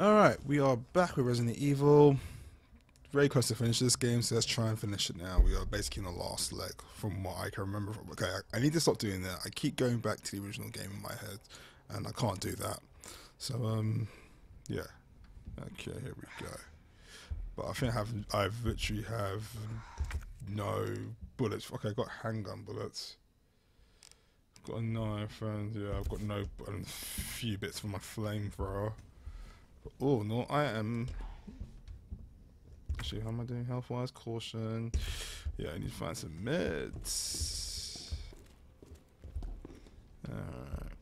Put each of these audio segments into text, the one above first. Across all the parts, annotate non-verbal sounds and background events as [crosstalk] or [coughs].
Alright, we are back with Resident Evil. Very close to finish this game, so let's try and finish it now. We are basically in the last leg, from what I can remember. From, okay, I, I need to stop doing that. I keep going back to the original game in my head, and I can't do that. So, um, yeah. Okay, here we go. But I think I have, I literally have no bullets. Okay, I've got handgun bullets. Got a knife, and yeah, I've got no, and a few bits for my flamethrower. Oh, no, I am. Actually, how am I doing health wise? Caution. Yeah, I need to find some meds. Alright.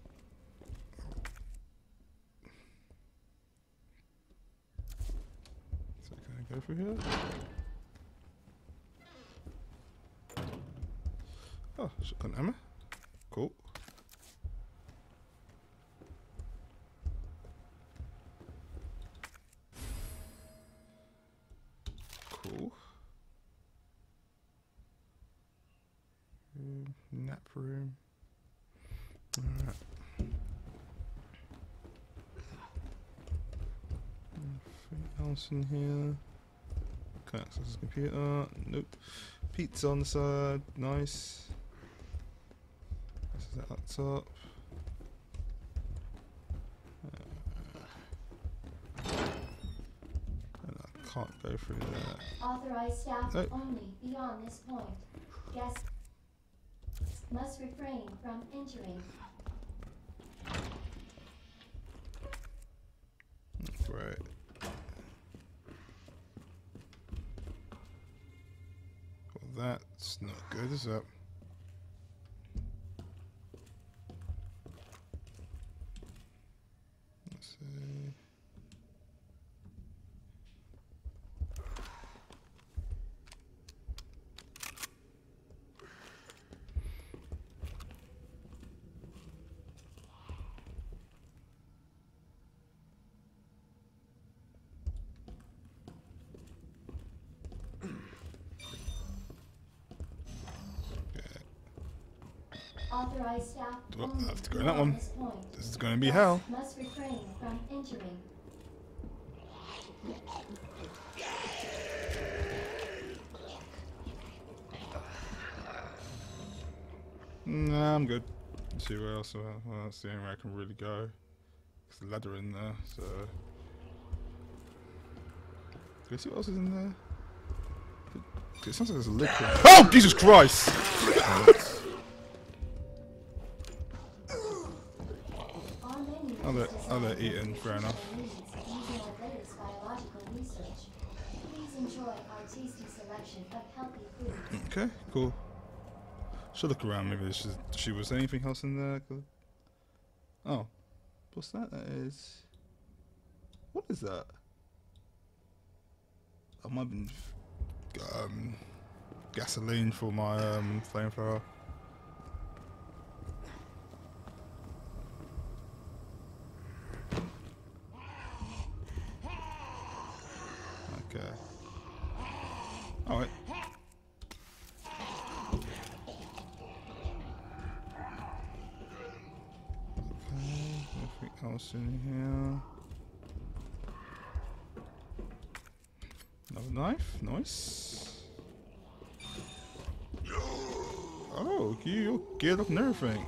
So, can I go through here? Oh, shotgun ammo. Cool. Room, Mm, nap room. Alright. Anything else in here? Can't access the computer. Nope. Pizza on the side. Nice. This is that laptop. And uh, I can't go through that. Authorized staff Oh. only beyond this point. Guests must refrain from entering. Right. Well, that's not good, is it? Let's see. Authorized staff Well, I only have to go in beyond that one. this point. This is gonna be Guests hell. Must refrain from entering. Nah, I'm good. Let's see where else. Well, that's the only way I can really go. There's a ladder in there, so. Can you see what else is in there? It sounds like there's a liquid. Oh, Jesus Christ! Tasty other of healthy food. Okay, cool. Should look around. Maybe there's she was anything else in there. Oh, what's that? That is. What is that? I might have been um, gasoline for my um, flamethrower. Okay. Alright. Okay, anything else in here? Another knife, nice. Oh, you geared up and everything.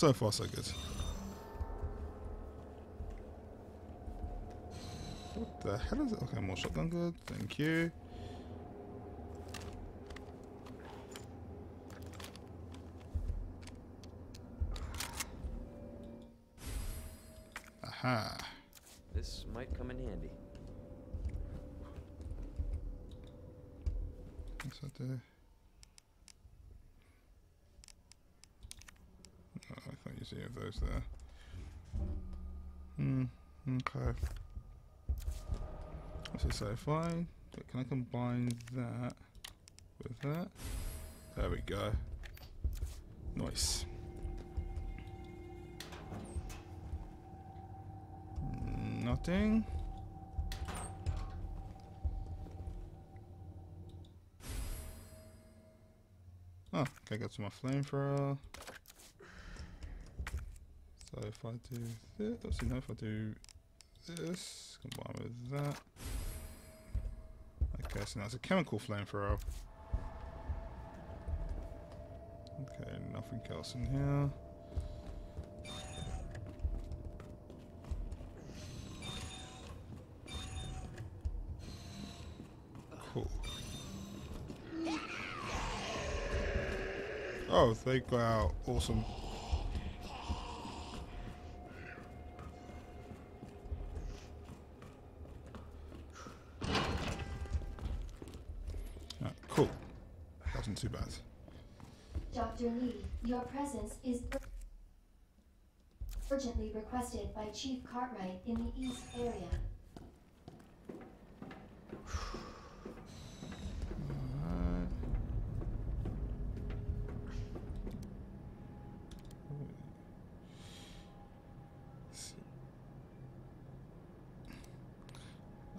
So far, so good. What the hell is it? Okay, more shotgun good. Thank you. fine. But can I combine that with that? There we go. Nice. Nothing. Oh, can I go my flamethrower? So if I do this, see no, if I do this, combine with that, Okay, so it's a chemical flamethrower. Okay, nothing else in here. Cool. Oh, they go out. Awesome. Ah, cool. Wasn't too bad. Dr. Lee, your presence is urgently requested by Chief Cartwright in the East area.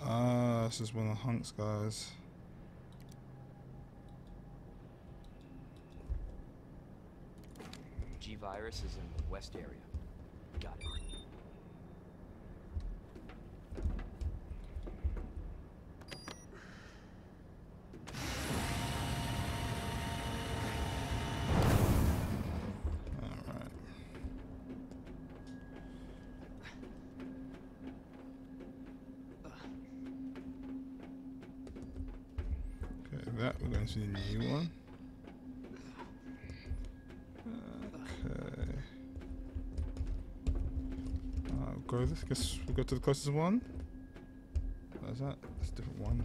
Ah, this is one of the hunks, guys. Is in the west area. Guess we'll go to the closest one. Where's that? That's a different one.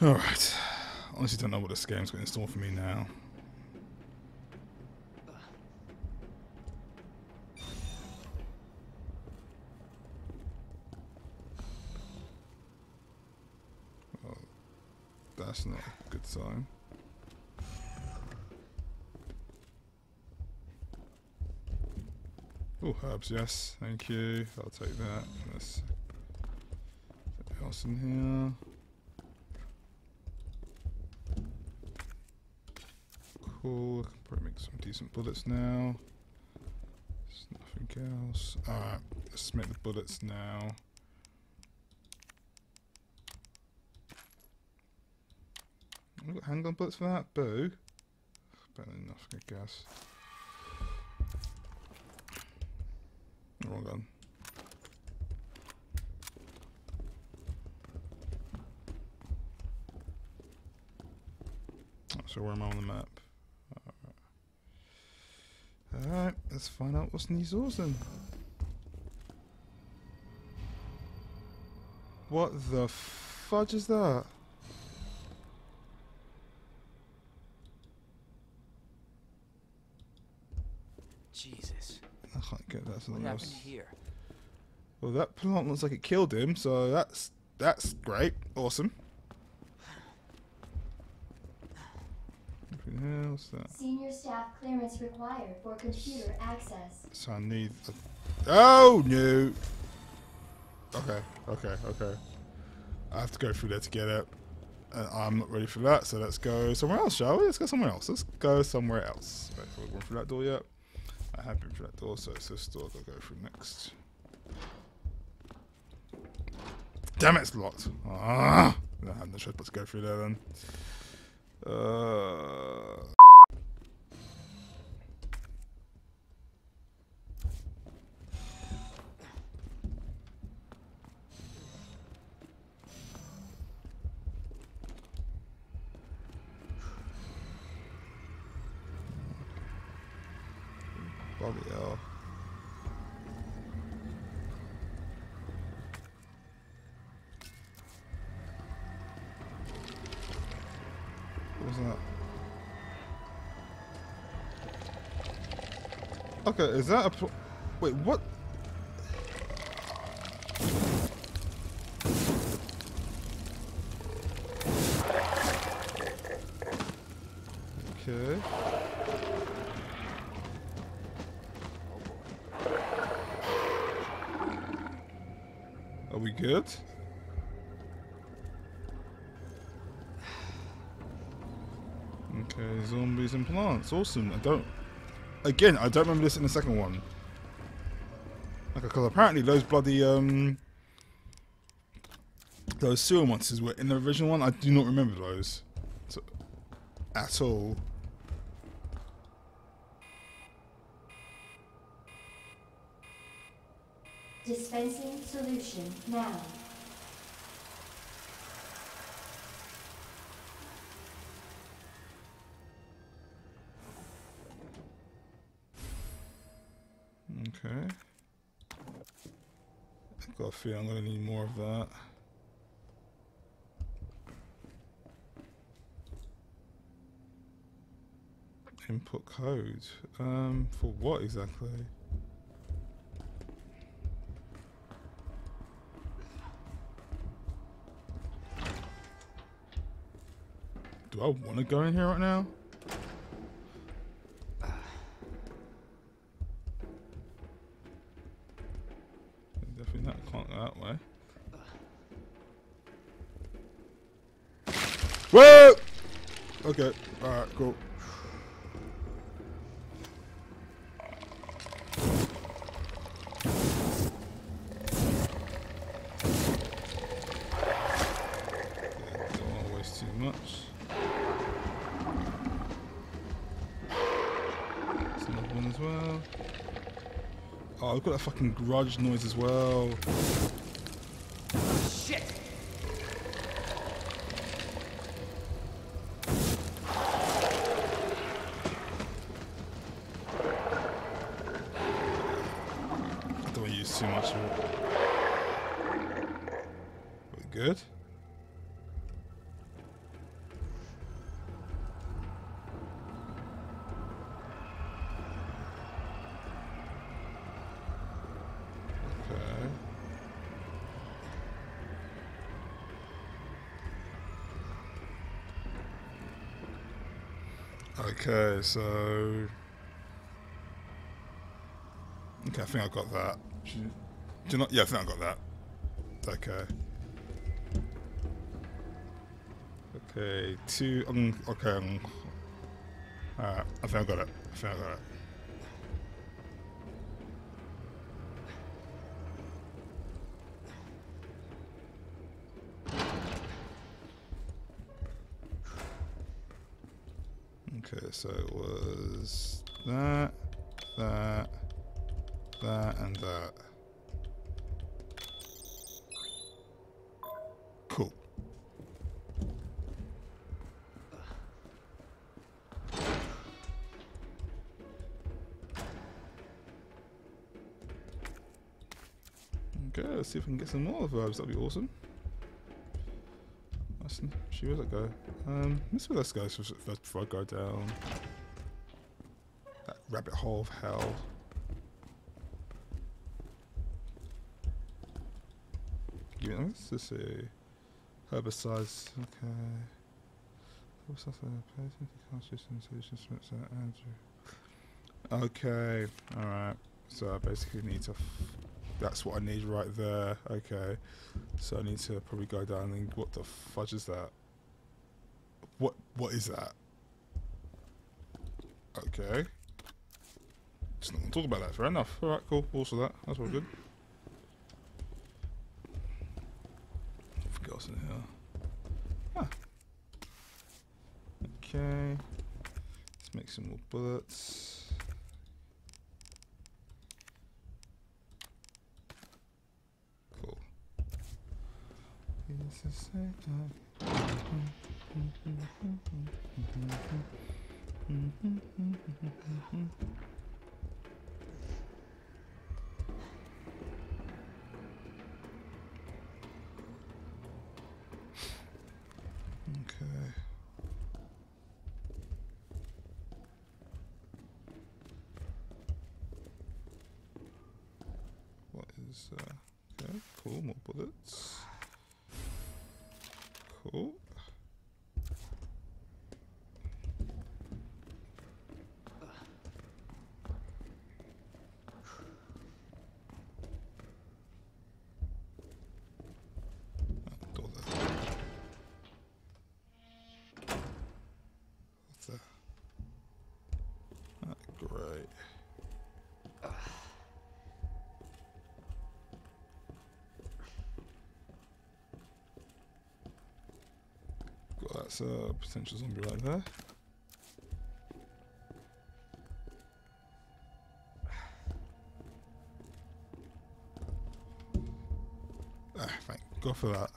Alright. Honestly don't know what this game's got in store for me now. Well, that's not a good sign. Oh, herbs, yes. Thank you. I'll take that. There's something else in here. Cool. I can probably make some decent bullets now. There's nothing else. Alright, let's make the bullets now. We've got handgun bullets for that? Boo. Better than enough, I guess. Wrong gun. So where am I on the map? Alright, let's find out what's in these doors then. What the fudge is that? Jesus. I can't get that. What Something happened else. here? Well, that plant looks like it killed him, so that's that's great, awesome. Anything else? That. Senior staff clearance required for computer access. So I need. A, oh no. Okay, okay, okay. I have to go through there to get it. And I'm not ready for that, so let's go somewhere else, shall we? Let's go somewhere else. Let's go somewhere else. Wait, have I gone through that door yet? I have been through that door, so it's this door I'll go through next. Damn it's locked. Ah! I have no but to go through there then. Uh. Okay, is that a Wait, what? Okay. Are we good? [sighs] Okay, zombies and plants. Awesome. I don't Again, I don't remember this in the second one. Like, because apparently those bloody um, those sewer monsters were in the original one. I do not remember those so, at all. Dispensing solution now. Okay. I've got a feeling I'm gonna need more of that. Input code. Um, for what exactly? Do I want to go in here right now? As well. Oh, I've got that fucking grudge noise as well. Use too much of it. We good? Okay. So Okay, I think I got that. Do you, not? Yeah, I think I got that. Okay. Okay, two. Um, okay. Um, Alright, I think I got it. I think I got it. Okay, so it was that, that, that, and that. Okay, let's see if we can get some more herbs. That'd be awesome. Let's see where that go. Um, let's this goes first before I go down that rabbit hole of hell. Give me let's just see. Herbicides, okay. Okay, alright. So I basically need to. That's what I need right there. Okay. So I need to probably go down and what the fudge is that? What what is that? Okay. Just not gonna talk about that. Fair enough. All right, cool. Also that. That's all good. What else in here? Ah. Okay. Let's make some more bullets. Cool. It's the same time. Okay. What is uh okay, cool, more bullets. Great. Got that's a potential zombie right there. Ah, thank God for that.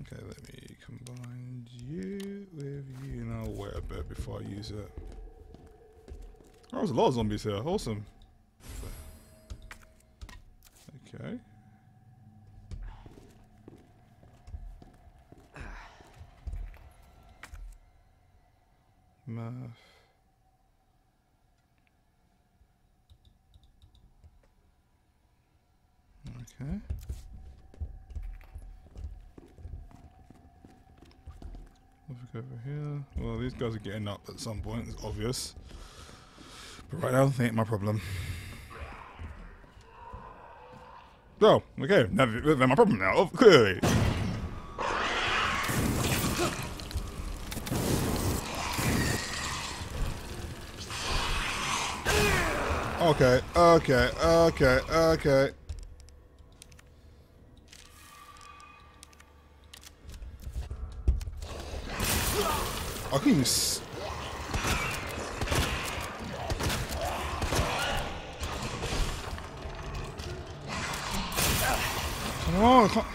Okay, let me combine you with you, I'll wait a bit before I use it. Oh, there's a lot of zombies here. Awesome. Okay. Math. Okay. Over here. Well, these guys are getting up at some point. It's obvious. But right now, they ain't my problem. Oh, okay. Now they're my problem now. Clearly. Okay, okay, okay, okay. I can use. Oh, come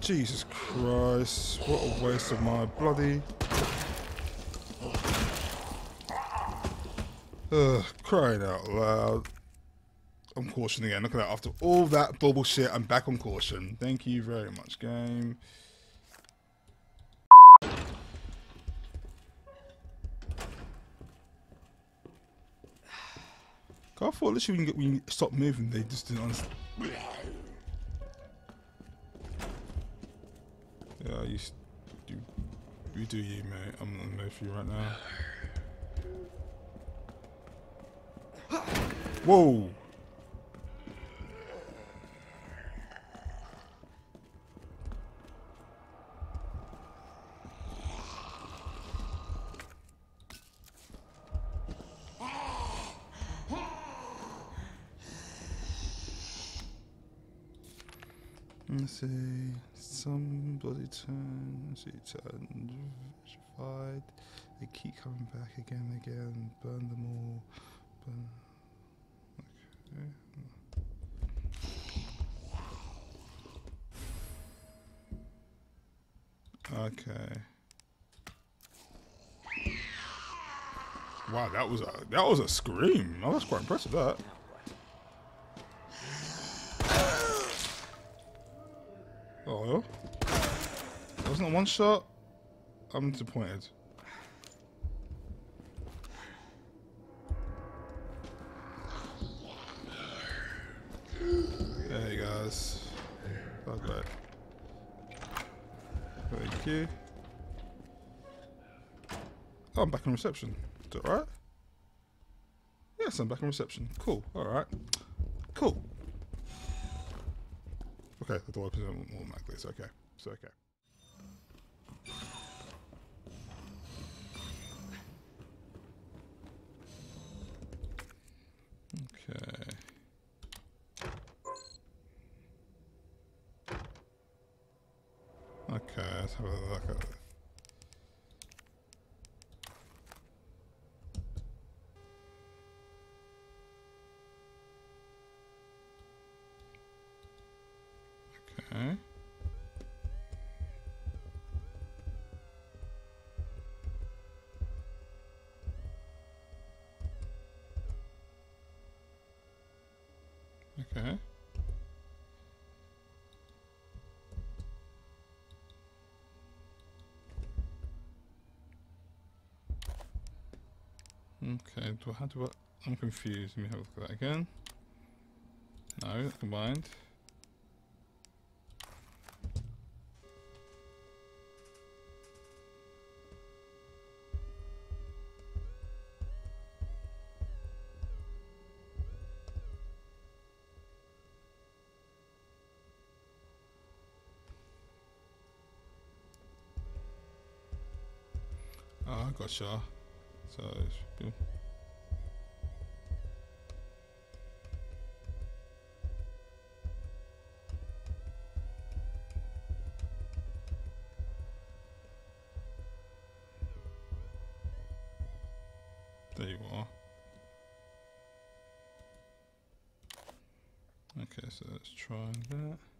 Jesus Christ, what a waste of my bloody. Ugh, crying out loud. I'm caution again. Look at that. After all that bubble shit, I'm back on caution. Thank you very much, game. Thought literally when you, when you stop moving, they just didn't understand. Yeah, you do. You do you, mate. I'm on the move for you right now. Whoa! Let's see. Somebody turn. She turned. Verified. They keep coming back again and again. Burn them all. Burn. Okay. Okay. Wow, that was a that was a scream. Oh, that's quite impressive. That. Wasn't one shot? I'm disappointed. You guys. Okay. Thank you. Oh, I'm back on reception. Is that right? Yes, I'm back on reception. Cool. Alright. Cool. Okay, the door opens automatically. It's okay. Okay. Okay. Okay, let's have a look at this. Okay. Okay. Do I, do I, I'm confused. Let me have a look at that again. No, combined. There you are. Okay, so let's try that.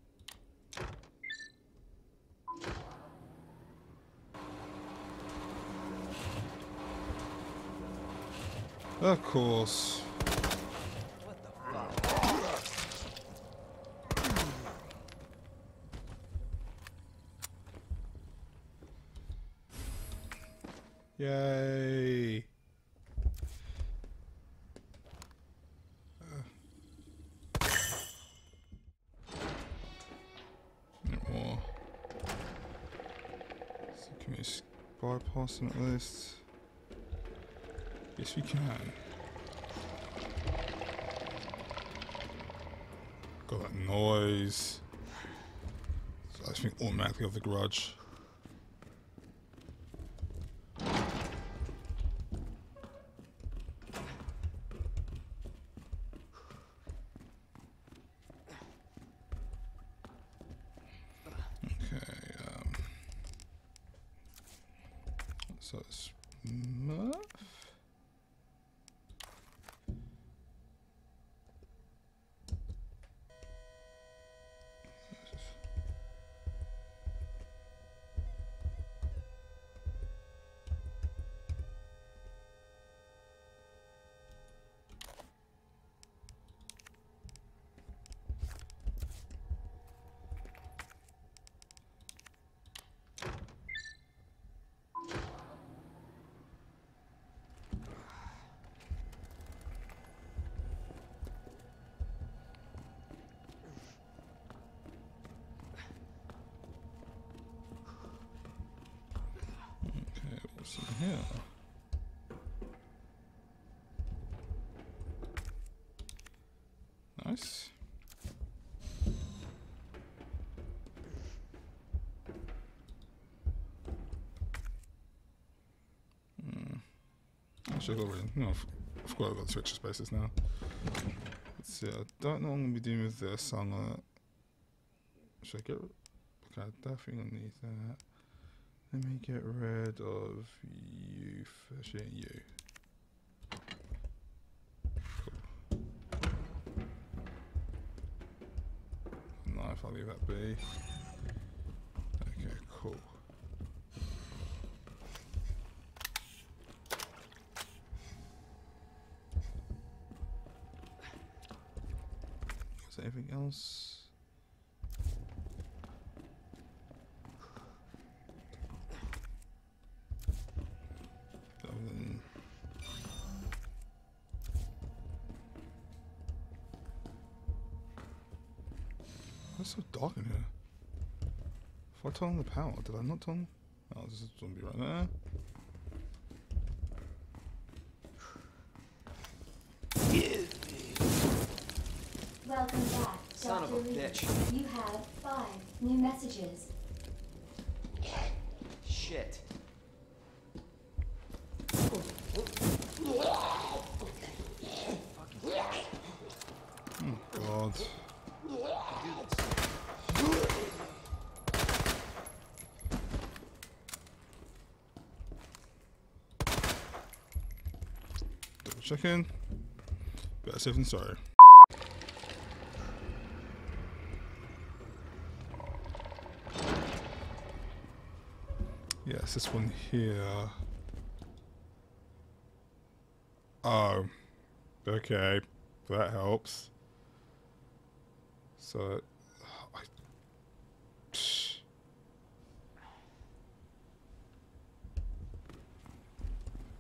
Of course. Yay. Bit more. So can we bypass at least? Yes, we can. Got that noise. So I think automatically of the grudge. Okay, um, so it's Smurf. Okay, here? Nice. Hmm. I should of, no, I've, I've got, got two extra spaces now. Let's see, I don't know what I'm to be doing with this, I'm to... Should I get... Okay, I definitely need that. Let me get rid of you, actually you. Cool. Knife, I'll leave that be. Okay, cool. Is there anything else? So dark in here? If I turn on the power, did I not turn? Oh, this is zombie right there. Welcome back, Son of Dr. a Lee. bitch. You have five new messages. Shit. Oh god. Do this. In. Better safe than sorry. Yes, this one here. Oh, okay, that helps. So, I,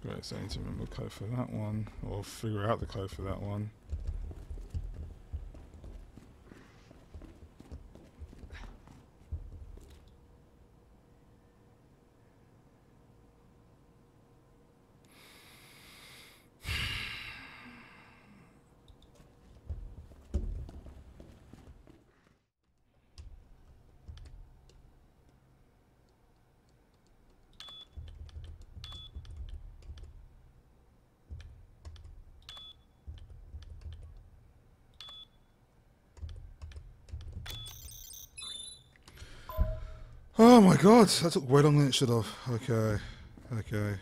Great, so I need to remember the code for that one, or figure out the code for that one. God, that took way longer than it should have. Okay, okay.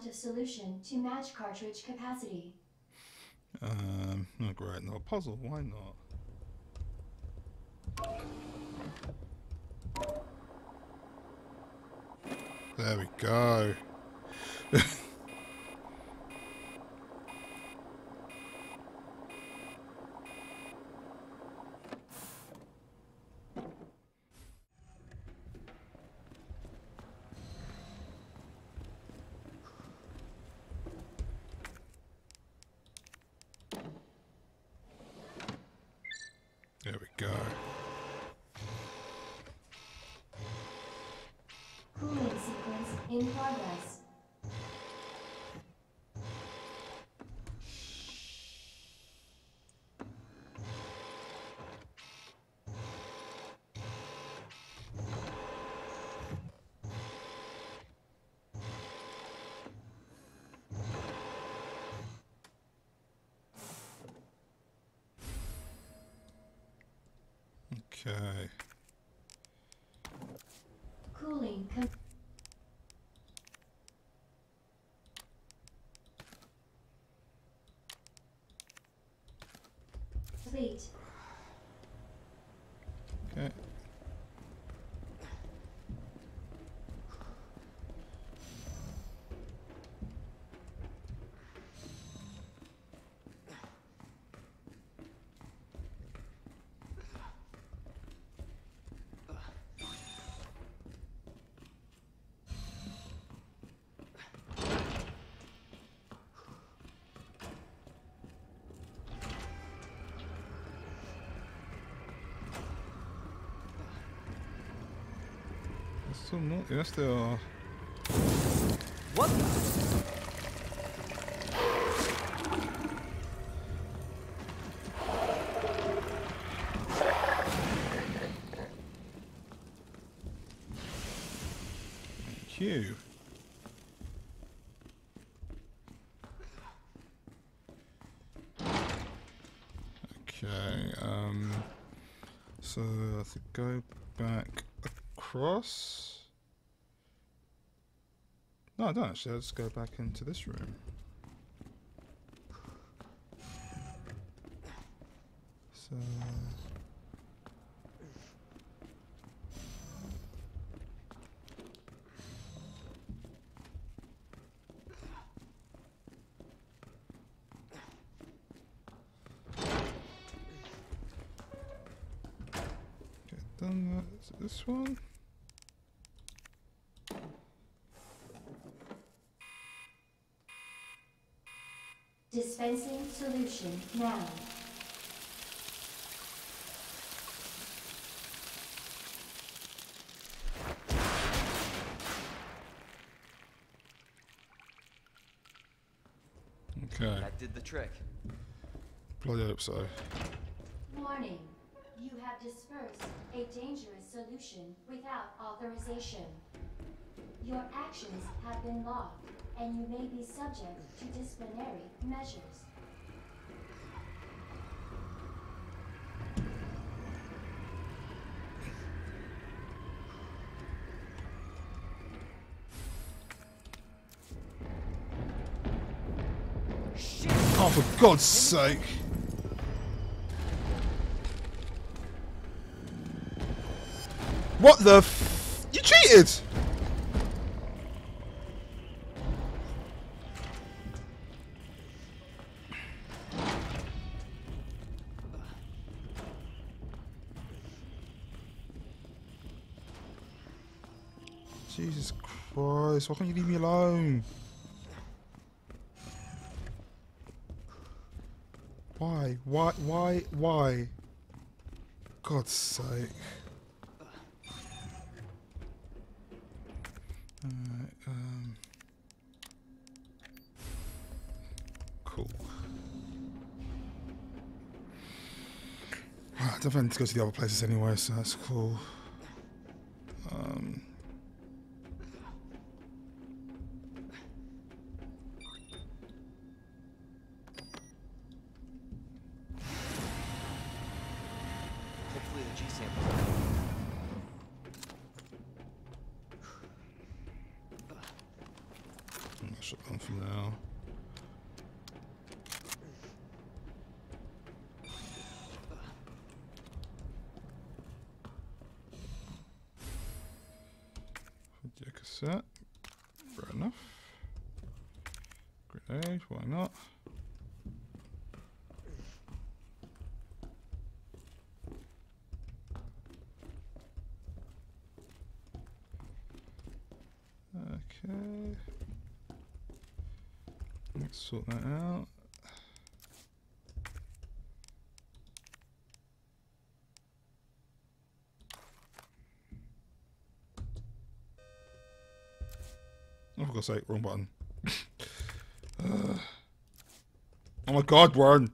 Amount of solution to match cartridge capacity. Um, oh great, no puzzle, why not? There we go. [laughs] There we go. Cooling sequence in progress. Okay. Cooling com- complete. Okay. Still more. Yes, there. What? Thank you. Okay, um, so I have to go back across. I don't actually. Let's go back into this room. Dispensing solution now. Okay. That did the trick. Bloody hope so. Warning. You have dispersed a dangerous solution without authorization. Your actions have been logged, and you may be subject to disciplinary measures. For God's sake! What the f- You cheated! Jesus Christ, why can't you leave me alone? Why? Why? Why? God's sake. Um. Cool. I definitely need to go to the other places anyway, so that's cool. Um. Hopefully the G sample. I'll shut down for now. Video cassette. Fair enough. Grenade, why not? Okay. Let's sort that out. Oh, for God's sake, wrong button. [sighs] Uh, oh my god, Warren!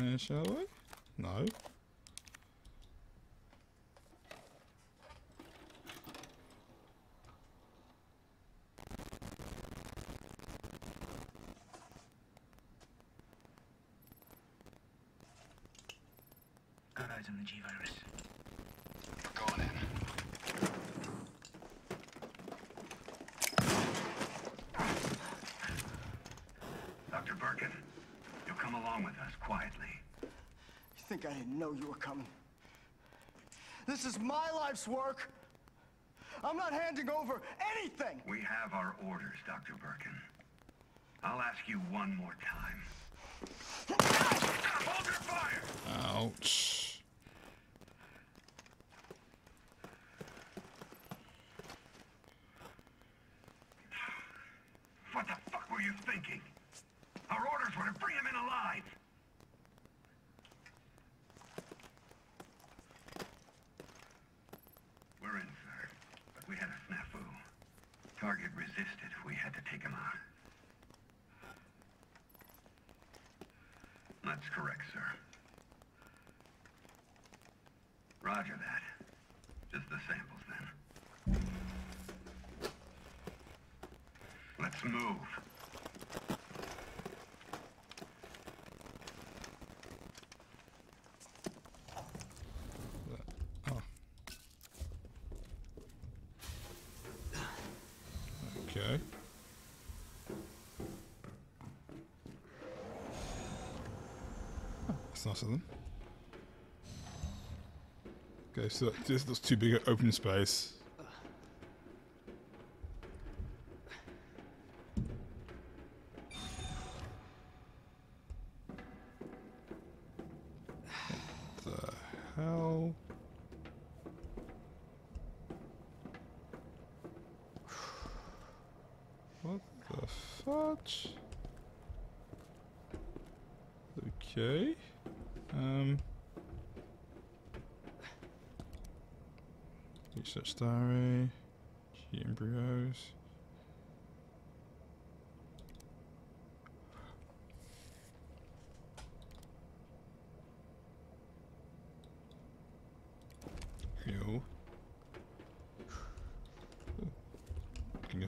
This is saying, shall we? No. Got eyes on the G-Virus. Going in. Dr. Birkin, you'll come along with us quietly. You think I didn't know you were coming? This is my life's work. I'm not handing over anything. We have our orders, Dr. Birkin. I'll ask you one more time. Hold your fire! Ouch. What the fuck were you thinking? Our orders were to bring him in alive. We're in, sir. But we had a snafu. Target resisted. We had to take him out. That's correct, sir. Roger that. Just the samples, then. Let's move. Okay. Oh, That's nice of them. Okay, so this looks too big open space.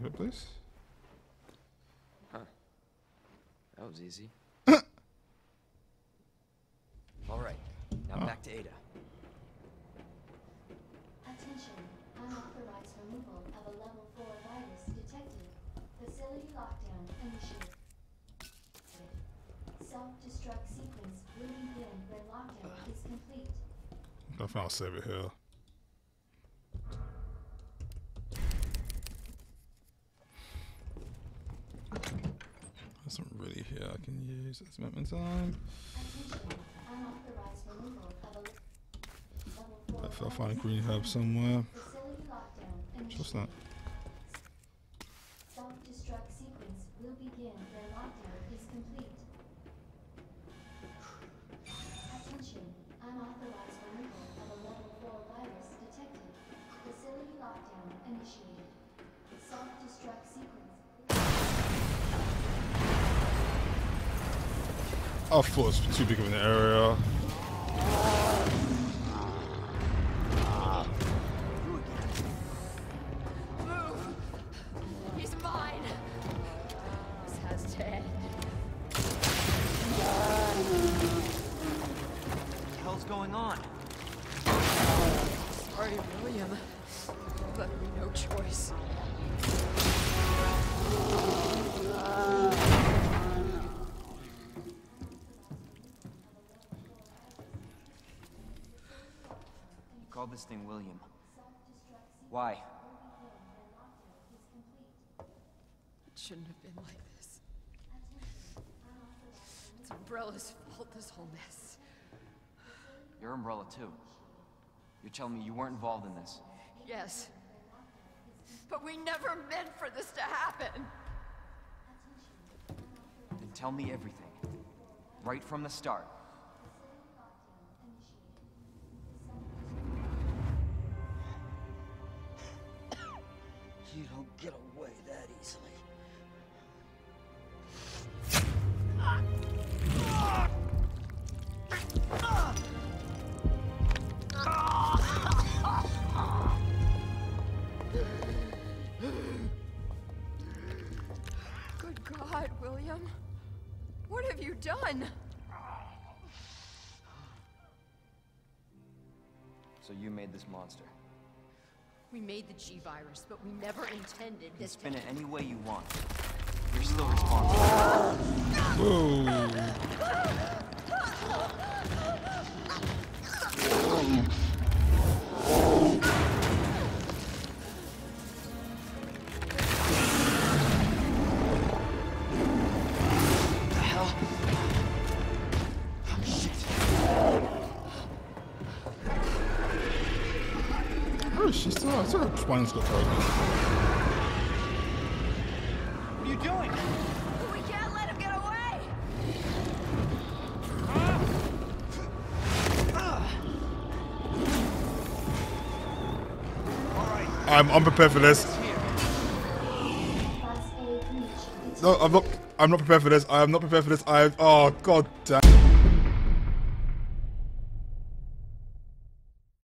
the place? Huh. That was easy. [coughs] All right. Now oh. back to Ada. Attention. Unauthorized removal of a level 4 virus detected. Facility lockdown initiated. Self-destruct sequence will begin when lockdown is complete. I found Seven Hill. Time. I find green herb somewhere. What's that? It was too big of an area. You called this thing William. Why? It shouldn't have been like this. It's Umbrella's fault, this whole mess. Your umbrella, too. You're telling me you weren't involved in this. Yes. But we never meant for this to happen. Then tell me everything. Right from the start. You don't get away that easily. Good God, William. What have you done? So you made this monster. We made the G-Virus, but we never intended You can this to spin it any way you want. You're still responsible. Whoa. [laughs] out. Her spine's got. What are you doing? We can't let him get away! I'm unprepared for this. Class A breach. No, I'm not. I'm not prepared for this. I am not prepared for this. I. Oh god damn.